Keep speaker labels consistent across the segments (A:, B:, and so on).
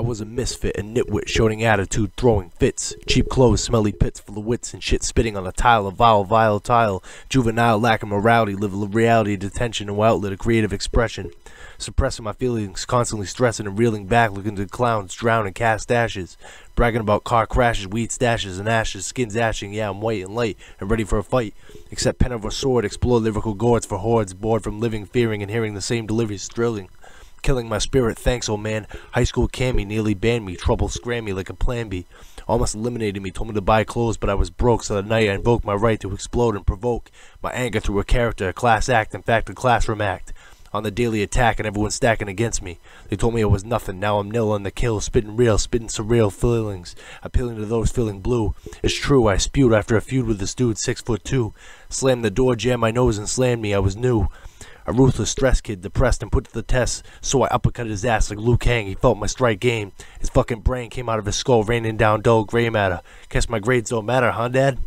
A: I was a misfit, a nitwit, showing attitude, throwing fits. Cheap clothes, smelly pits full of wits and shit spitting on a tile, a vile, vile tile. Juvenile, lack of morality, live a reality, detention, no outlet, of creative expression. Suppressing my feelings, constantly stressing and reeling back, looking to clowns, drown and cast ashes. Bragging about car crashes, weed stashes and ashes, skins ashing, yeah, I'm white and light and ready for a fight. Except pen over sword, explore lyrical gourds for hordes, bored from living, fearing, and hearing the same deliveries thrilling killing my spirit. Thanks, old man. High school cammy nearly banned me. Trouble me like a plan B. Almost eliminated me. Told me to buy clothes, but I was broke. So that night I invoked my right to explode and provoke my anger through a character, a class act. In fact, a classroom act. On the daily attack and everyone stacking against me. They told me I was nothing. Now I'm nil on the kill, spitting real, spitting surreal feelings, appealing to those feeling blue. It's true, I spewed after a feud with this dude, six foot two. Slammed the door, jammed my nose, and slammed me. I was new. A ruthless stress kid, depressed and put to the test, so I uppercut his ass like Liu Kang. He felt my strike game. His fucking brain came out of his skull, raining down dull gray matter. Guess my grades don't matter, huh, Dad?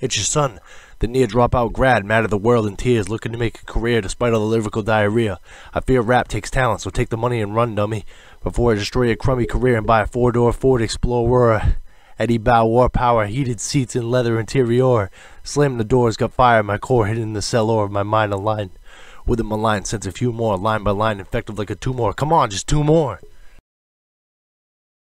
A: It's your son, the near dropout grad, mad at the world in tears, looking to make a career despite all the lyrical diarrhea. I fear rap takes talent, so take the money and run, dummy, before I destroy your crummy career and buy a four-door Ford Explorer. Eddie Bauer Power, heated seats and leather interior. Slammed the doors, got fire, my core hidden in the cellar of my mind aligned with a malign sense a few more, line by line, effective like a tumor. Come on, just two more.